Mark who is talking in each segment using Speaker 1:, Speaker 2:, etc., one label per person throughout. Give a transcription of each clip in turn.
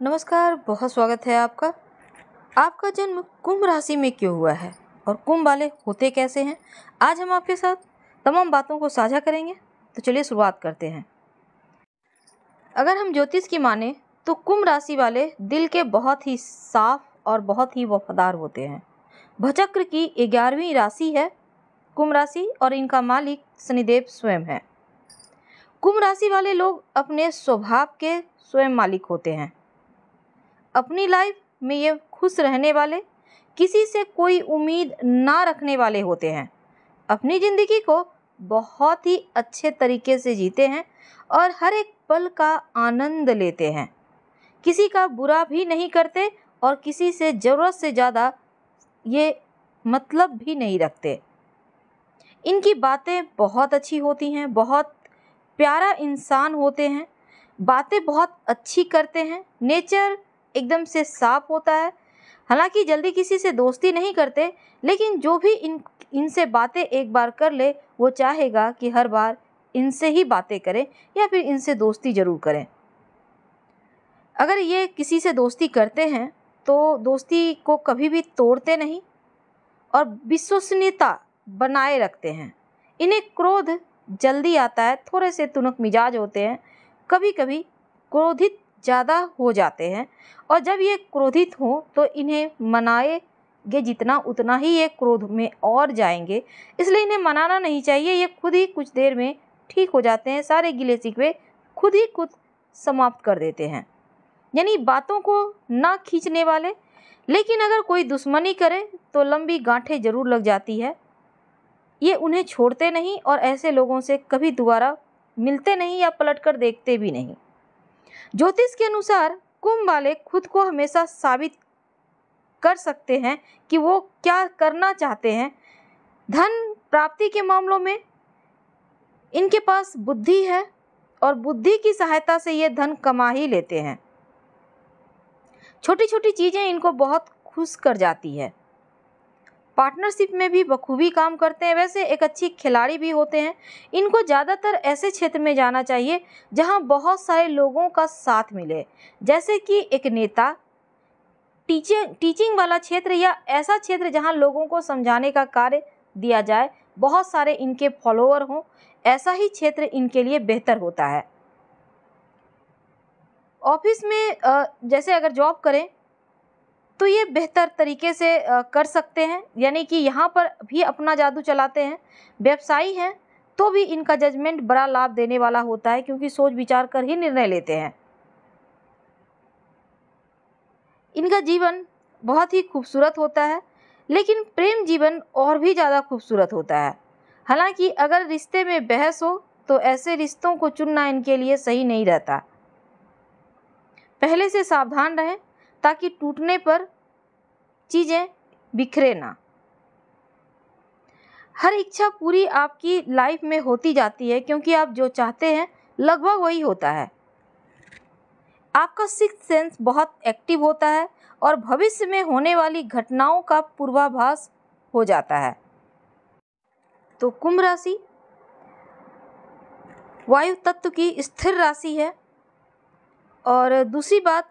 Speaker 1: नमस्कार, बहुत स्वागत है आपका। आपका जन्म कुंभ राशि में क्यों हुआ है और कुंभ वाले होते कैसे हैं? आज हम आपके साथ तमाम बातों को साझा करेंगे तो चलिए शुरुआत करते हैं। अगर हम ज्योतिष की माने तो कुंभ राशि वाले दिल के बहुत ही साफ़ और बहुत ही वफादार होते हैं। भचक्र की ग्यारहवीं राशि है कुंभ राशि और इनका मालिक शनिदेव स्वयं है। कुंभ राशि वाले लोग अपने स्वभाव के स्वयं मालिक होते हैं। अपनी लाइफ में ये खुश रहने वाले, किसी से कोई उम्मीद ना रखने वाले होते हैं। अपनी ज़िंदगी को बहुत ही अच्छे तरीके से जीते हैं और हर एक पल का आनंद लेते हैं। किसी का बुरा भी नहीं करते और किसी से ज़रूरत से ज़्यादा ये मतलब भी नहीं रखते। इनकी बातें बहुत अच्छी होती हैं, बहुत प्यारा इंसान होते हैं, बातें बहुत अच्छी करते हैं, नेचर एकदम से साफ़ होता है। हालाँकि जल्दी किसी से दोस्ती नहीं करते, लेकिन जो भी इन, इनसे बातें एक बार कर ले, वो चाहेगा कि हर बार इनसे ही बातें करें या फिर इनसे दोस्ती ज़रूर करें। अगर ये किसी से दोस्ती करते हैं तो दोस्ती को कभी भी तोड़ते नहीं और विश्वसनीयता बनाए रखते हैं। इन्हें क्रोध जल्दी आता है, थोड़े से तुनक मिजाज होते हैं। कभी कभी क्रोधित ज़्यादा हो जाते हैं। और जब ये क्रोधित हों तो इन्हें मनाए मनाएँगे जितना उतना ही ये क्रोध में और जाएँगे। इसलिए इन्हें मनाना नहीं चाहिए, ये खुद ही कुछ देर में ठीक हो जाते हैं, सारे गिले शिकवे खुद ही खुद समाप्त कर देते हैं। यानी बातों को ना खींचने वाले, लेकिन अगर कोई दुश्मनी करे तो लंबी गांठें ज़रूर लग जाती है। ये उन्हें छोड़ते नहीं और ऐसे लोगों से कभी दोबारा मिलते नहीं या पलट कर देखते भी नहीं। ज्योतिष के अनुसार कुंभ वाले खुद को हमेशा साबित कर सकते हैं कि वो क्या करना चाहते हैं। धन प्राप्ति के मामलों में इनके पास बुद्धि है और बुद्धि की सहायता से ये धन कमा ही लेते हैं। छोटी छोटी चीज़ें इनको बहुत खुश कर जाती है। पार्टनरशिप में भी बखूबी काम करते हैं। वैसे एक अच्छी खिलाड़ी भी होते हैं। इनको ज़्यादातर ऐसे क्षेत्र में जाना चाहिए, जहाँ बहुत सारे लोगों का साथ मिले। जैसे कि एक नेता, टीचिंग टीचिंग वाला क्षेत्र या ऐसा क्षेत्र जहाँ लोगों को समझाने का कार्य दिया जाए, बहुत सारे इनके फॉलोअर हों, ऐसा ही क्षेत्र इनके लिए बेहतर होता है। ऑफ़िस में जैसे अगर जॉब करें तो ये बेहतर तरीके से कर सकते हैं। यानी कि यहाँ पर भी अपना जादू चलाते हैं, व्यवसायी हैं तो भी इनका जजमेंट बड़ा लाभ देने वाला होता है, क्योंकि सोच विचार कर ही निर्णय लेते हैं। इनका जीवन बहुत ही खूबसूरत होता है, लेकिन प्रेम जीवन और भी ज़्यादा खूबसूरत होता है। हालाँकि अगर रिश्ते में बहस हो तो ऐसे रिश्तों को चुनना इनके लिए सही नहीं रहता। पहले से सावधान रहें ताकि टूटने पर चीज़ें बिखरे ना। हर इच्छा पूरी आपकी लाइफ में होती जाती है क्योंकि आप जो चाहते हैं, लगभग वही होता है। आपका सिक्स सेंस बहुत एक्टिव होता है और भविष्य में होने वाली घटनाओं का पूर्वाभास हो जाता है। तो कुंभ राशि, वायु तत्व की स्थिर राशि है। और दूसरी बात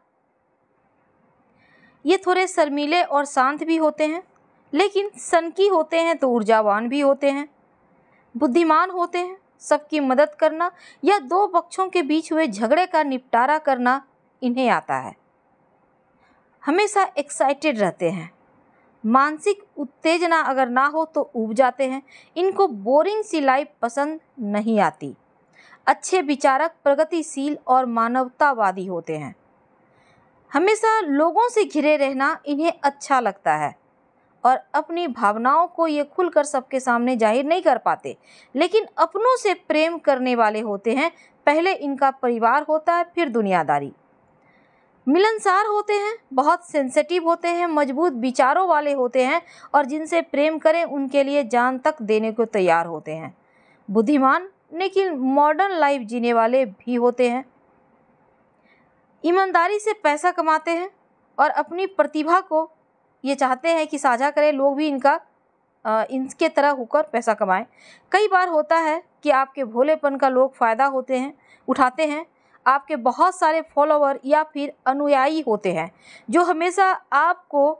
Speaker 1: ये थोड़े शर्मीले और शांत भी होते हैं, लेकिन सनकी होते हैं तो ऊर्जावान भी होते हैं। बुद्धिमान होते हैं, सबकी मदद करना या दो पक्षों के बीच हुए झगड़े का निपटारा करना इन्हें आता है। हमेशा एक्साइटेड रहते हैं। मानसिक उत्तेजना अगर ना हो तो उब जाते हैं। इनको बोरिंग सी लाइफ पसंद नहीं आती। अच्छे विचारक, प्रगतिशील और मानवतावादी होते हैं। हमेशा लोगों से घिरे रहना इन्हें अच्छा लगता है और अपनी भावनाओं को ये खुलकर सबके सामने ज़ाहिर नहीं कर पाते। लेकिन अपनों से प्रेम करने वाले होते हैं। पहले इनका परिवार होता है, फिर दुनियादारी। मिलनसार होते हैं, बहुत सेंसिटिव होते हैं, मज़बूत विचारों वाले होते हैं और जिनसे प्रेम करें उनके लिए जान तक देने को तैयार होते हैं। बुद्धिमान, लेकिन मॉडर्न लाइफ जीने वाले भी होते हैं। ईमानदारी से पैसा कमाते हैं और अपनी प्रतिभा को ये चाहते हैं कि साझा करें, लोग भी इनका इनके तरह होकर पैसा कमाएँ। कई बार होता है कि आपके भोलेपन का लोग फ़ायदा होते हैं, उठाते हैं, आपके बहुत सारे फॉलोवर या फिर अनुयायी होते हैं, जो हमेशा आपको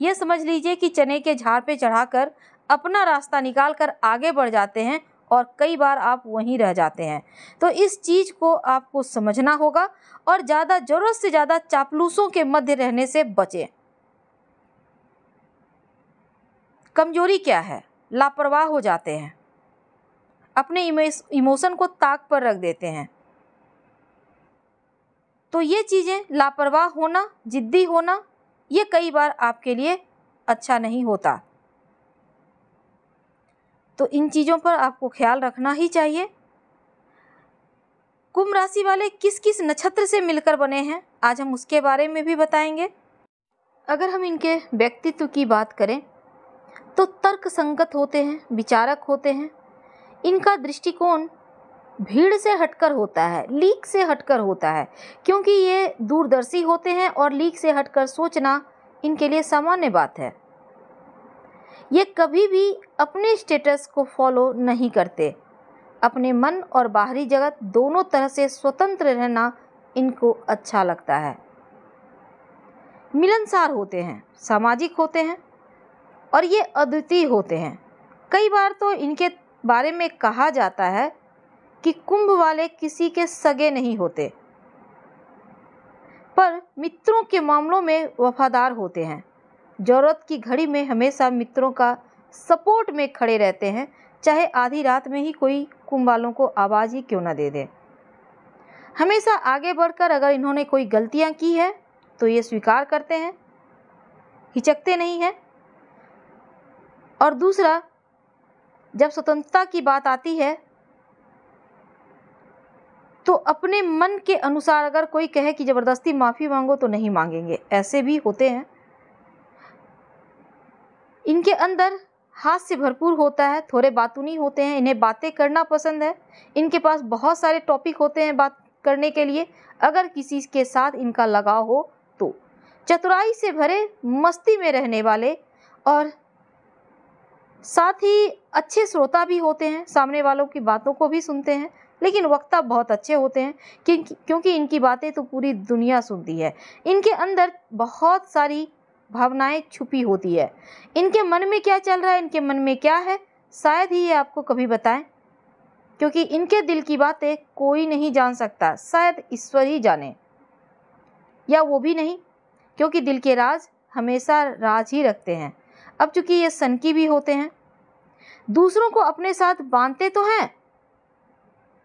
Speaker 1: ये समझ लीजिए कि चने के झाड़ पे चढ़ाकर अपना रास्ता निकाल कर आगे बढ़ जाते हैं और कई बार आप वहीं रह जाते हैं। तो इस चीज़ को आपको समझना होगा और ज़्यादा ज़रूरत से ज़्यादा चापलूसों के मध्य रहने से बचें। कमज़ोरी क्या है? लापरवाह हो जाते हैं। अपने इमोशन को ताक पर रख देते हैं। तो ये चीज़ें लापरवाह होना, जिद्दी होना, ये कई बार आपके लिए अच्छा नहीं होता। तो इन चीज़ों पर आपको ख्याल रखना ही चाहिए। कुंभ राशि वाले किस किस नक्षत्र से मिलकर बने हैं, आज हम उसके बारे में भी बताएँगे। अगर हम इनके व्यक्तित्व की बात करें तो तर्क संगत होते हैं, विचारक होते हैं। इनका दृष्टिकोण भीड़ से हटकर होता है, लीक से हटकर होता है, क्योंकि ये दूरदर्शी होते हैं और लीक से हटकर सोचना इनके लिए सामान्य बात है। ये कभी भी अपने स्टेटस को फॉलो नहीं करते। अपने मन और बाहरी जगत दोनों तरह से स्वतंत्र रहना इनको अच्छा लगता है। मिलनसार होते हैं, सामाजिक होते हैं और ये अद्वितीय होते हैं। कई बार तो इनके बारे में कहा जाता है कि कुंभ वाले किसी के सगे नहीं होते, पर मित्रों के मामलों में वफादार होते हैं। ज़रूरत की घड़ी में हमेशा मित्रों का सपोर्ट में खड़े रहते हैं। चाहे आधी रात में ही कोई कुंभ वालों को आवाज़ ही क्यों ना दे दे। हमेशा आगे बढ़कर अगर इन्होंने कोई गलतियाँ की है तो ये स्वीकार करते हैं। हिचकते नहीं हैं। और दूसरा, जब स्वतंत्रता की बात आती है तो अपने मन के अनुसार अगर कोई कहे कि ज़बरदस्ती माफ़ी मांगो तो नहीं मांगेंगे। ऐसे भी होते हैं। इनके अंदर हाथ से भरपूर होता है, थोड़े बातूनी होते हैं, इन्हें बातें करना पसंद है। इनके पास बहुत सारे टॉपिक होते हैं बात करने के लिए, अगर किसी के साथ इनका लगाव हो तो। चतुराई से भरे मस्ती में रहने वाले और साथ ही अच्छे श्रोता भी होते हैं, सामने वालों की बातों को भी सुनते हैं, लेकिन वक्ता बहुत अच्छे होते हैं क्योंकि इनकी बातें तो पूरी दुनिया सुनती है। इनके अंदर बहुत सारी भावनाएँ छुपी होती है। इनके मन में क्या चल रहा है? इनके मन में क्या है? शायद ही ये आपको कभी बताएँ। क्योंकि इनके दिल की बातें कोई नहीं जान सकता। शायद ईश्वर ही जाने। या वो भी नहीं? क्योंकि दिल के राज हमेशा राज ही रखते हैं। अब चूँकि ये सनकी भी होते हैं, दूसरों को अपने साथ बांधते तो हैं,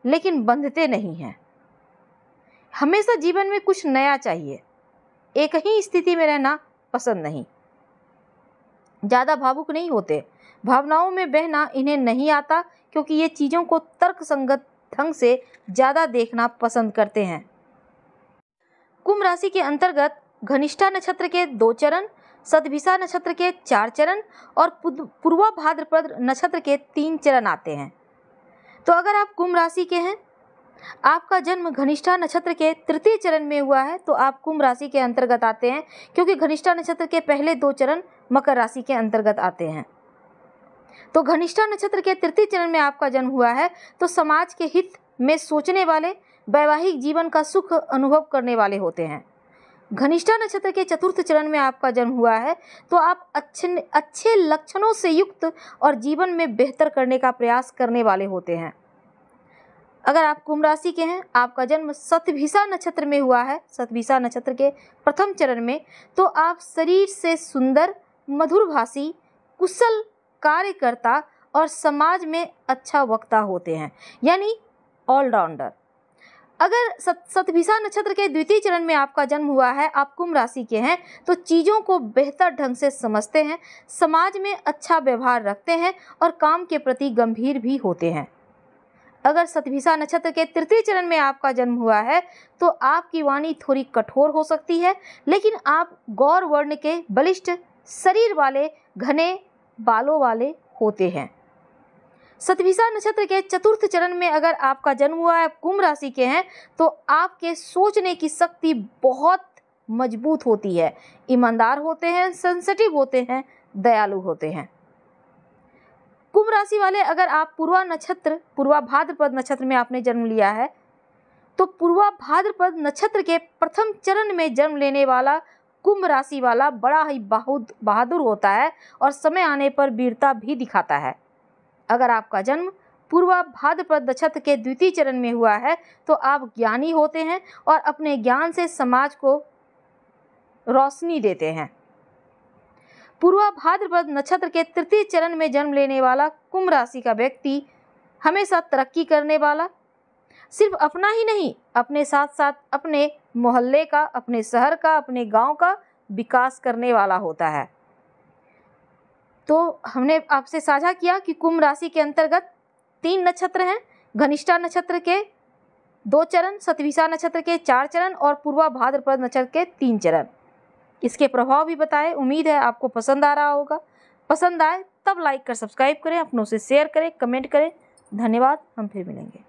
Speaker 1: लेकिन बंधते नहीं हैं। हमेशा जीवन में कुछ नया चाहिए। एक ही स्थिति में रहना पसंद नहीं। ज़्यादा भावुक नहीं होते। भावनाओं में बहना इन्हें नहीं आता क्योंकि ये चीज़ों को तर्क संगत ढंग से ज़्यादा देखना पसंद करते हैं। कुंभ राशि के अंतर्गत घनिष्ठा नक्षत्र के दो चरण सतभिषा नक्षत्र के चार चरण और पूर्वा भाद्रपद नक्षत्र के तीन चरण आते हैं। तो अगर आप कुंभ राशि के हैं आपका जन्म घनिष्ठा नक्षत्र के तृतीय चरण में हुआ है तो आप कुंभ राशि के अंतर्गत आते हैं, क्योंकि घनिष्ठा नक्षत्र के पहले दो चरण मकर राशि के अंतर्गत आते हैं। तो घनिष्ठा नक्षत्र के तृतीय चरण में आपका जन्म हुआ है तो समाज के हित में सोचने वाले, वैवाहिक जीवन का सुख अनुभव करने वाले होते हैं। घनिष्ठा नक्षत्र के चतुर्थ चरण में आपका जन्म हुआ है तो आप अच्छे अच्छे लक्षणों से युक्त और जीवन में बेहतर करने का प्रयास करने वाले होते हैं। अगर आप कुंभ राशि के हैं, आपका जन्म सतभिषा नक्षत्र में हुआ है सतभिषा नक्षत्र के प्रथम चरण में तो आप शरीर से सुंदर मधुरभाषी कुशल कार्यकर्ता और समाज में अच्छा वक्ता होते हैं, यानी ऑलराउंडर अगर सत सतभिषा नक्षत्र के द्वितीय चरण में आपका जन्म हुआ है, आप कुंभ राशि के हैं तो चीज़ों को बेहतर ढंग से समझते हैं, समाज में अच्छा व्यवहार रखते हैं और काम के प्रति गंभीर भी होते हैं। अगर सतभिषा नक्षत्र के तृतीय चरण में आपका जन्म हुआ है तो आपकी वाणी थोड़ी कठोर हो सकती है, लेकिन आप गौर वर्ण के बलिष्ठ शरीर वाले, घने बालों वाले होते हैं। सतभिषा नक्षत्र के चतुर्थ चरण में अगर आपका जन्म हुआ है, कुंभ राशि के हैं तो आपके सोचने की शक्ति बहुत मज़बूत होती है। ईमानदार होते हैं सेंसिटिव होते हैं, दयालु होते हैं। कुंभ राशि वाले, अगर आप पूर्वा नक्षत्र, पूर्वा भाद्रपद नक्षत्र में आपने जन्म लिया है तो पूर्वा भाद्रपद नक्षत्र के प्रथम चरण में जन्म लेने वाला कुंभ राशि वाला बड़ा ही बहुत बहादुर होता है और समय आने पर वीरता भी दिखाता है। अगर आपका जन्म पूर्वा भाद्रपद नक्षत्र के द्वितीय चरण में हुआ है तो आप ज्ञानी होते हैं और अपने ज्ञान से समाज को रोशनी देते हैं। पूर्वा भाद्रपद नक्षत्र के तृतीय चरण में जन्म लेने वाला कुंभ राशि का व्यक्ति हमेशा तरक्की करने वाला, सिर्फ़ अपना ही नहीं, अपने साथ साथ अपने मोहल्ले का, अपने शहर का, अपने गाँव का विकास करने वाला होता है। तो हमने आपसे साझा किया कि कुंभ राशि के अंतर्गत तीन नक्षत्र हैं, घनिष्ठा नक्षत्र के दो चरण सतविशा नक्षत्र के चार चरण और पूर्वा भाद्रपद नक्षत्र के तीन चरण। इसके प्रभाव भी बताए। उम्मीद है आपको पसंद आ रहा होगा। पसंद आए तब लाइक कर सब्सक्राइब करें, अपनों से शेयर करें कमेंट करें। धन्यवाद, हम फिर मिलेंगे।